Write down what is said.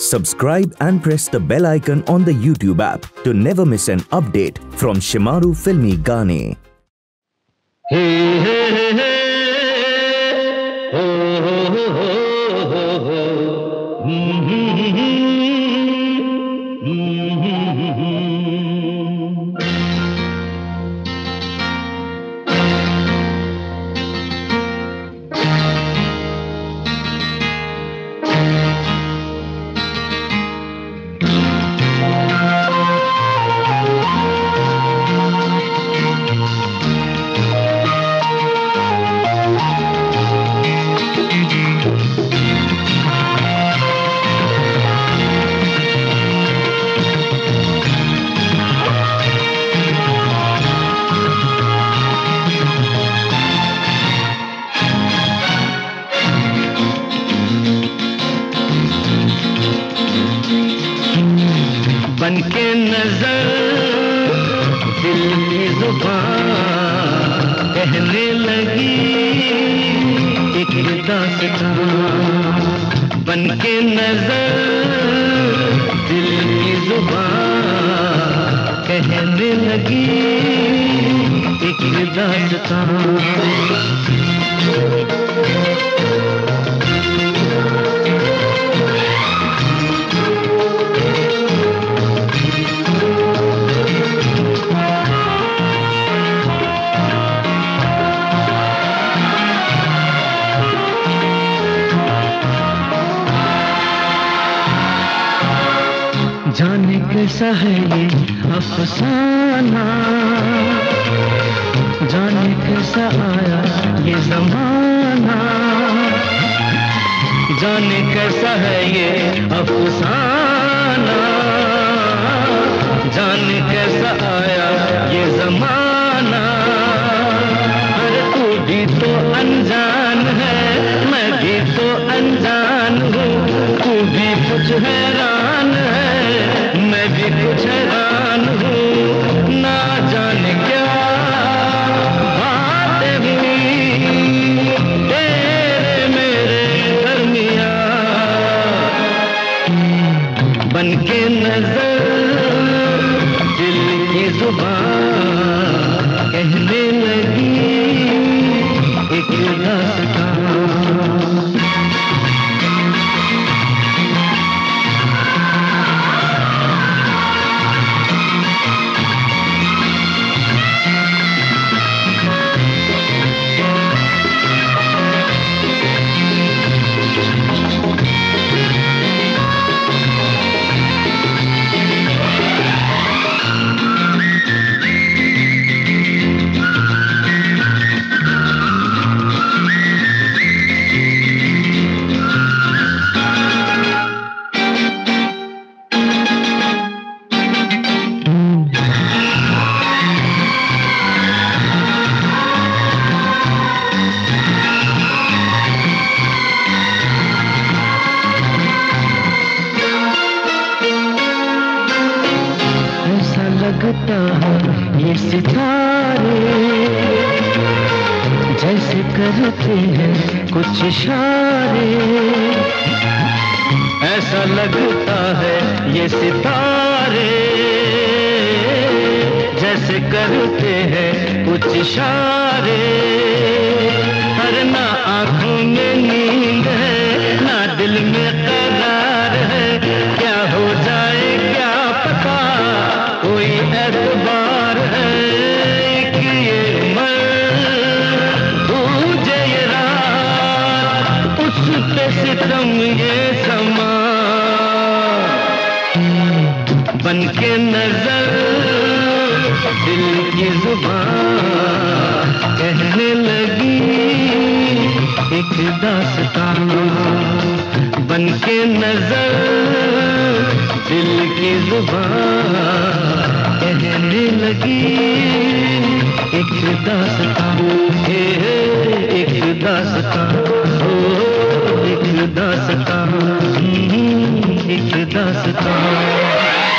Subscribe and press the bell icon on the YouTube app to never miss an update from Shimaru Filmy Gane. Hey, hey, hey, बन के नज़र, दिल की ज़ुबान कहने लगी। एक बन के नज़र, दिल की ज़ुबान कहने लगी। एक दास्तान जाने कैसा है ये अफसाना? जाने कैसा आया ये जमाना? जाने कैसा है ये अफसाना? जाने कैसा आया ये जमाना? अरे तू भी तो अनजान है, मैं भी तो अनजान हूँ, तू भी कुछ हैरान है। की ये जैसे करते हैं कुछ इशारे। ऐसा लगता है ये सितारे। जैसे करते हैं कुछ इशारे। बन के नज़र दिल की ज़ुबान कहने लगी एक दास्तान। बन के नज़र दिल की ज़ुबान कहने लगी एक दास्तान। एक दास्तान। एक दास्तान। हम्म, एक दास्तान।